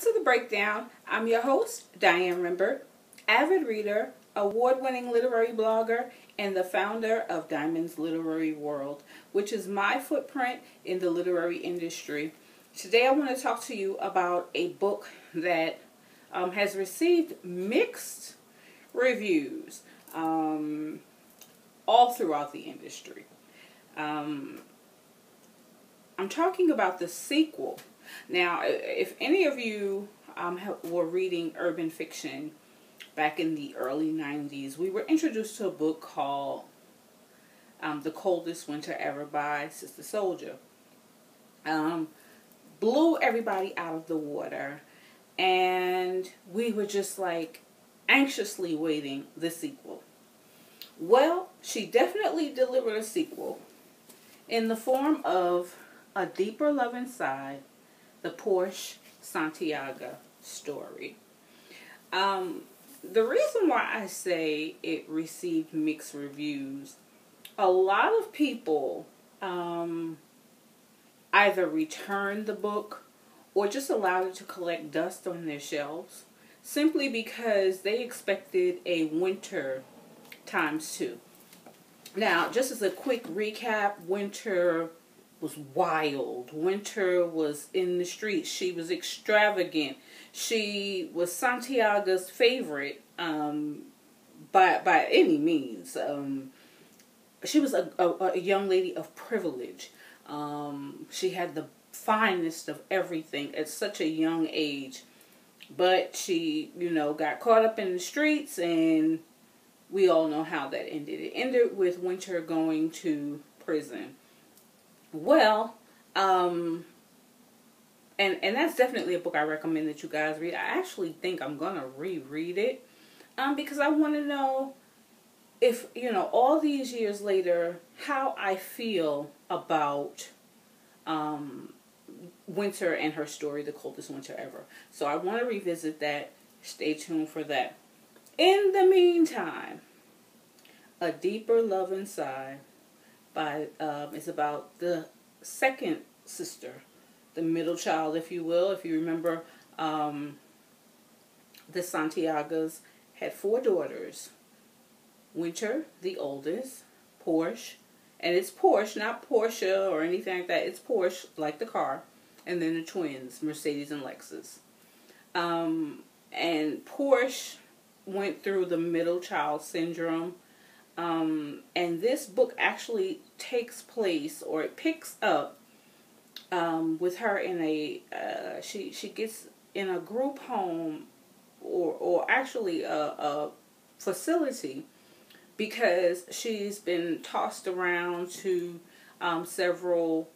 to the breakdown. I'm your host, Diane Rimbert, avid reader, award-winning literary blogger, and the founder of Diamonds Literary World, which is my footprint in the literary industry. Today I want to talk to you about a book that um, has received mixed reviews um, all throughout the industry. Um, I'm talking about the sequel. Now, if any of you um, were reading urban fiction back in the early 90s, we were introduced to a book called um, The Coldest Winter Ever by Sister Souljah. Um, blew everybody out of the water, and we were just like anxiously waiting the sequel. Well, she definitely delivered a sequel in the form of A Deeper Love Inside, the Porsche Santiaga story. Um, the reason why I say it received mixed reviews, a lot of people um, either returned the book or just allowed it to collect dust on their shelves simply because they expected a winter times two. Now, just as a quick recap, winter was wild. Winter was in the streets. She was extravagant. She was Santiaga's favorite um, by by any means. Um, she was a, a, a, young lady of privilege. Um, she had the finest of everything at such a young age. But she, you know, got caught up in the streets and we all know how that ended. It ended with Winter going to prison. Well, um, and and that's definitely a book I recommend that you guys read. I actually think I'm gonna reread it, um, because I want to know if you know all these years later how I feel about um, winter and her story, the coldest winter ever. So I want to revisit that. Stay tuned for that. In the meantime, a deeper love inside by um, it's about the second sister, the middle child, if you will. If you remember, um, the Santiagas had four daughters. Winter, the oldest, Porsche, and it's Porsche, not Porsche or anything like that. It's Porsche, like the car, and then the twins, Mercedes and Lexus. Um, and Porsche went through the middle child syndrome um, and this book actually takes place, or it picks up um, with her in a uh, she she gets in a group home, or or actually a, a facility, because she's been tossed around to um, several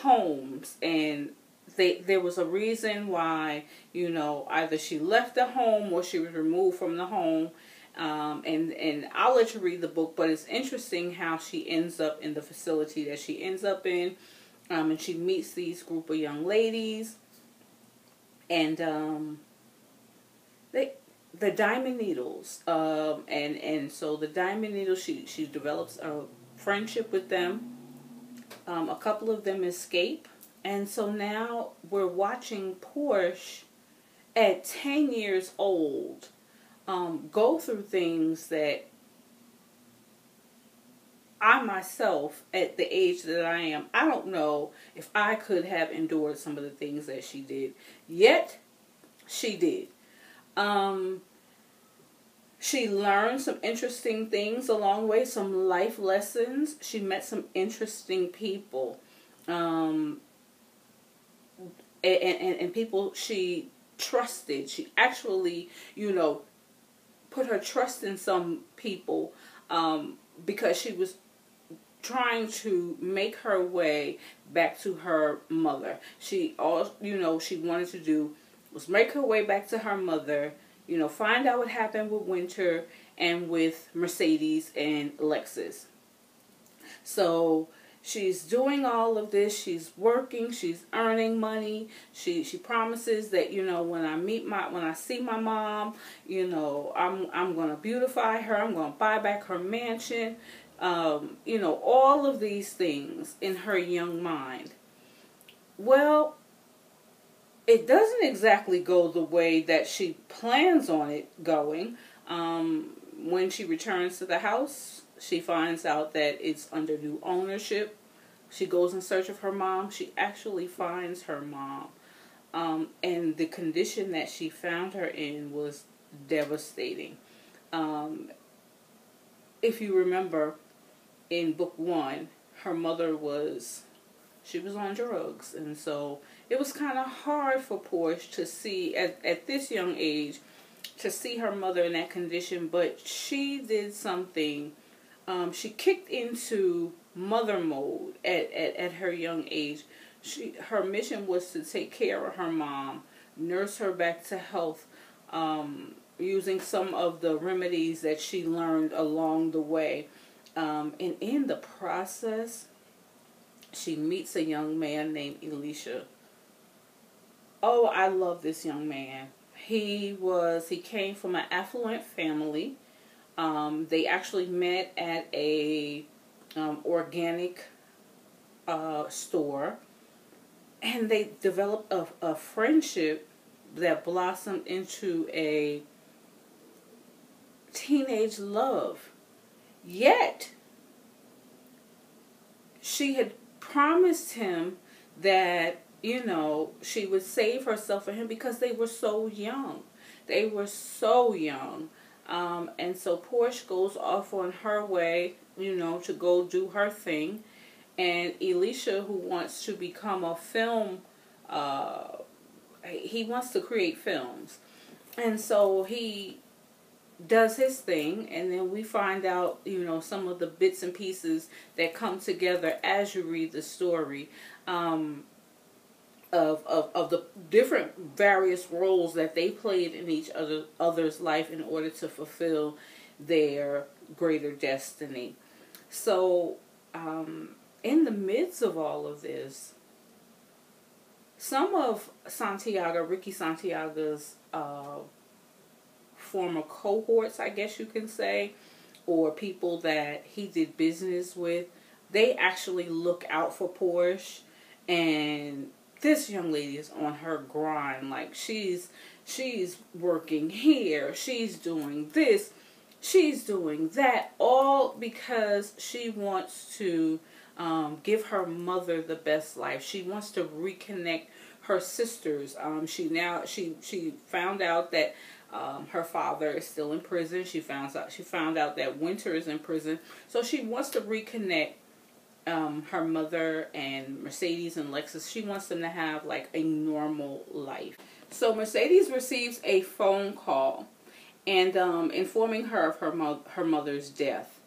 homes. And they, there was a reason why, you know, either she left the home or she was removed from the home um, and and I'll let you read the book, but it's interesting how she ends up in the facility that she ends up in, um, and she meets these group of young ladies, and um, they the diamond needles, um, and and so the diamond needles, she she develops a friendship with them. Um, a couple of them escape, and so now we're watching Porsche at ten years old um, go through things that I myself, at the age that I am, I don't know if I could have endured some of the things that she did. Yet, she did. Um, she learned some interesting things along the way, some life lessons. She met some interesting people. Um, and, and, and people she trusted. She actually, you know, put her trust in some people um, because she was trying to make her way back to her mother. She all you know she wanted to do was make her way back to her mother. You know, find out what happened with Winter and with Mercedes and Lexus. So she's doing all of this. She's working. She's earning money. She she promises that you know when i meet my when i see my mom you know i'm i'm to beautify her. I'm to buy back her mansion. Um, you know all of these things in her young mind. Well it doesn't exactly go the way that she plans on it going. Um, when she returns to the house, she finds out that it's under new ownership. She goes in search of her mom. She actually finds her mom. Um, and the condition that she found her in was devastating. Um, if you remember, in book one, her mother was, she was on drugs. And so it was kind of hard for Porsche to see, at, at this young age, to see her mother in that condition. But she did something, um, she kicked into mother mode at, at, at her young age. She, her mission was to take care of her mom, nurse her back to health, um, using some of the remedies that she learned along the way. Um, and in the process, she meets a young man named Elisha. Oh, I love this young man. He was, he came from an affluent family. Um, they actually met at a um, organic uh, store and they developed a, a friendship that blossomed into a teenage love. Yet, she had promised him that, you know, she would save herself for him because they were so young. They were so young. Um, and so Porsche goes off on her way, you know, to go do her thing. And Elisha, who wants to become a film, uh, he wants to create films. And so he does his thing and then we find out you know some of the bits and pieces that come together as you read the story um, of, of, of the different various roles that they played in each other other's life in order to fulfill their greater destiny. So um, in the midst of all of this some of Santiaga, Ricky Santiaga's uh, former cohorts, I guess you can say, or people that he did business with, they actually look out for Porsche and this young lady is on her grind. Like she's she's working here. She's doing this. She's doing that. All because she wants to um, give her mother the best life. She wants to reconnect her sisters. Um, she now she she found out that um, her father is still in prison. She found out she found out that Winter is in prison, so she wants to reconnect um, her mother and Mercedes and Lexus. She wants them to have like a normal life. So Mercedes receives a phone call and um, informing her of her mo- her mother's death,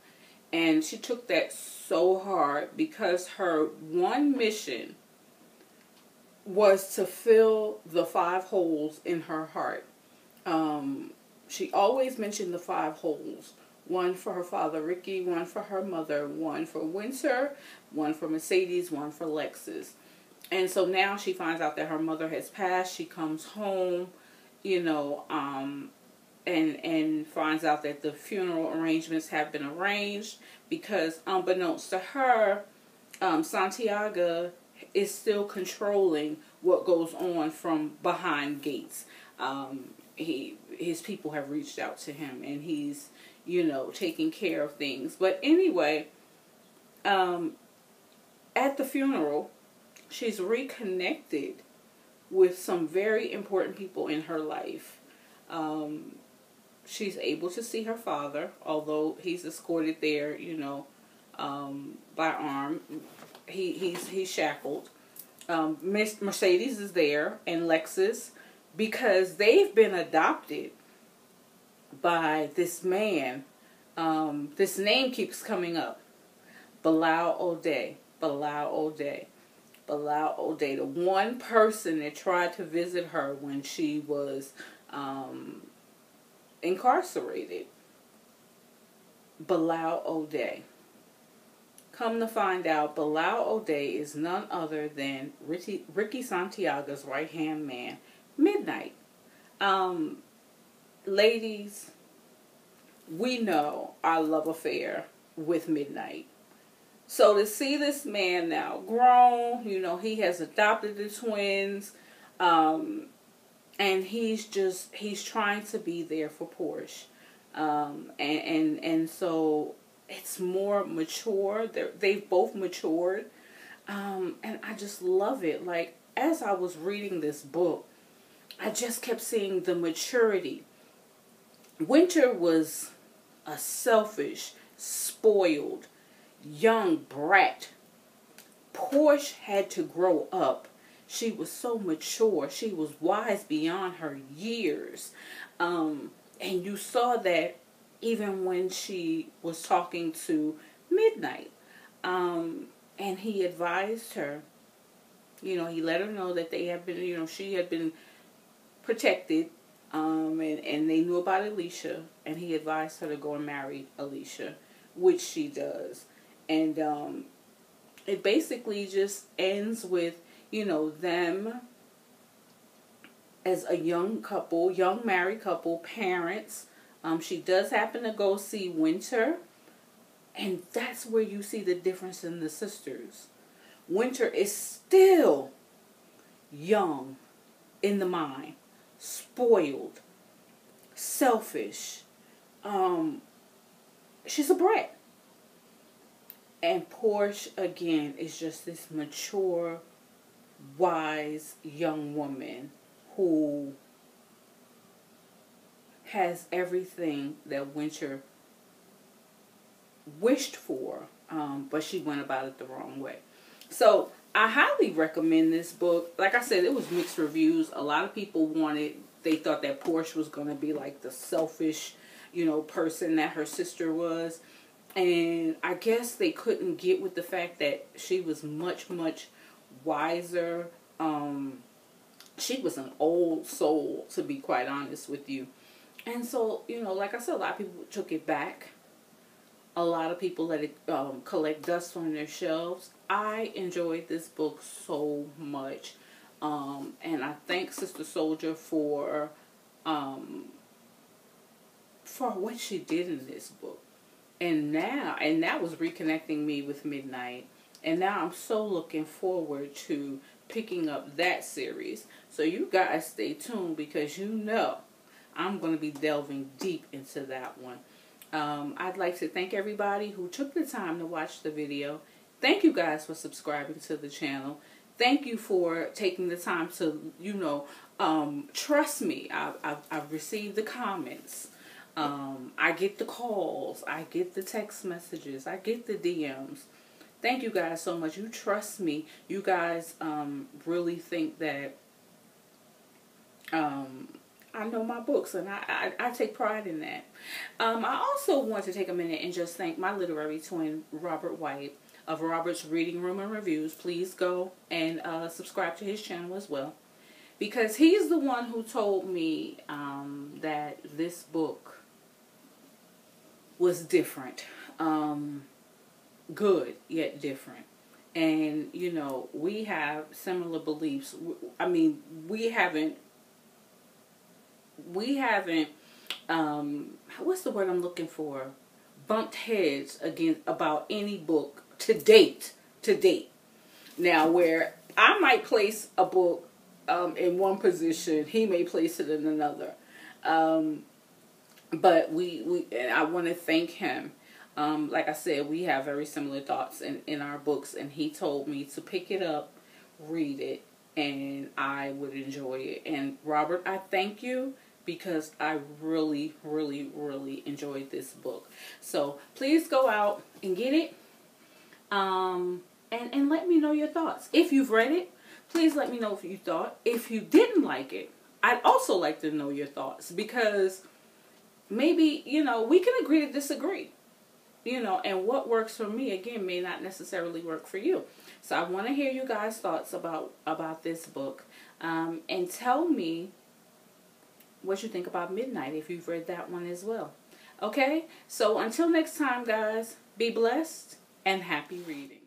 and she took that so hard because her one mission was to fill the five holes in her heart um, she always mentioned the five holes. One for her father, Ricky, one for her mother, one for Winter, one for Mercedes, one for Lexus. And so now she finds out that her mother has passed. She comes home, you know, um, and and finds out that the funeral arrangements have been arranged because, unbeknownst to her, um, Santiaga is still controlling what goes on from behind gates. Um, he his people have reached out to him and he's you know taking care of things. But anyway um at the funeral she's reconnected with some very important people in her life. Um she's able to see her father although he's escorted there you know um by arm. He he's he's shackled. Um Miss Mercedes is there and Lexus because they've been adopted by this man. Um, this name keeps coming up. Bilal O'Day. Bilal O'Day. Bilal O'Day. The one person that tried to visit her when she was um, incarcerated. Bilal O'Day. Come to find out, Bilal O'Day is none other than Ricky, Ricky Santiaga's right hand man midnight. Um, ladies, we know our love affair with Midnight. So to see this man now grown, you know, he has adopted the twins. Um, and he's just he's trying to be there for Porsche, um, and and and so it's more mature. They're, they've both matured, um, and I just love it. Like as I was reading this book, I just kept seeing the maturity. Winter was a selfish, spoiled, young brat. Porsche had to grow up she was so mature. She was wise beyond her years. Um, and you saw that even when she was talking to Midnight. Um, and he advised her, you know, he let her know that they had been, you know, she had been protected um, and, and they knew about Elisha, and he advised her to go and marry Elisha, which she does. And um, it basically just ends with you know, them as a young couple, young married couple, parents. Um, she does happen to go see Winter, and that's where you see the difference in the sisters. Winter is still young in the mind, spoiled, selfish. Um, she's a brat. And Porsche, again, is just this mature, wise young woman who has everything that Winter wished for, um, but she went about it the wrong way. So I highly recommend this book. Like I said, it was mixed reviews. A lot of people wanted, they thought that Porsche was going to be like the selfish, you know, person that her sister was. And I guess they couldn't get with the fact that she was much, much wiser. Um, she was an old soul, to be quite honest with you. And so, you know, like I said, a lot of people took it back. A lot of people let it um, collect dust on their shelves. I enjoyed this book so much. Um, and I thank Sister Souljah for um, for what she did in this book. And now, and that was reconnecting me with Midnight and now I'm so looking forward to picking up that series. So you guys stay tuned because you know I'm going to be delving deep into that one. Um, I'd like to thank everybody who took the time to watch the video. Thank you guys for subscribing to the channel. Thank you for taking the time to, you know, um, trust me. I've, I've, I've received the comments. Um, I get the calls. I get the text messages. I get the DMs. Thank you guys so much. You trust me. You guys um, really think that um, I know my books, and I, I, I take pride in that. Um, I also want to take a minute and just thank my literary twin, Robert White, of Robert's Reading Room and Reviews. Please go and uh, subscribe to his channel as well. Because he's the one who told me um, that this book was different. Um, good yet different. And, you know, we have similar beliefs. I mean, we haven't, we haven't, um, what's the word I'm looking for? Bumped heads against about any book to date, to date. Now, where I might place a book um, in one position, he may place it in another. Um, but we, we, and I want to thank him um, like I said, we have very similar thoughts in, in our books, and he told me to pick it up, read it, and I would enjoy it. And Robert, I thank you because I really, really, really enjoyed this book. So please go out and get it, um, and and let me know your thoughts. If you've read it, please let me know if you thought. If you didn't like it, I'd also like to know your thoughts because maybe you know we can agree to disagree you know, and what works for me again may not necessarily work for you. So I want to hear you guys' thoughts about about this book, um, and tell me what you think about Midnight if you've read that one as well. Okay, so until next time, guys, be blessed and happy reading.